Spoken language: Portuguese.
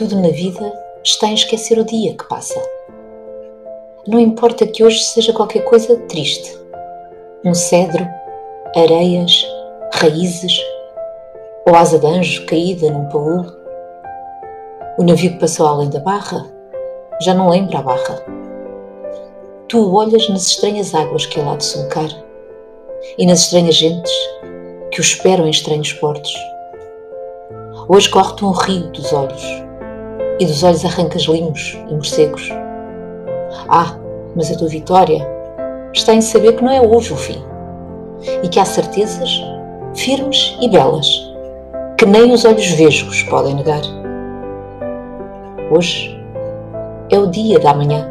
Tudo na vida está em esquecer o dia que passa. Não importa que hoje seja qualquer coisa triste. Um cedro, areias, raízes ou asa de anjo caída num paúl. O navio que passou além da barra já não lembra a barra. Tu olhas nas estranhas águas que ele há de sulcar e nas estranhas gentes que o esperam em estranhos portos. Hoje corre-te um rio dos olhos e dos olhos arrancas limos e morcegos. Ah, mas a tua vitória está em saber que não é hoje o fim e que há certezas firmes e belas que nem os olhos vesgos podem negar. Hoje é o dia da manhã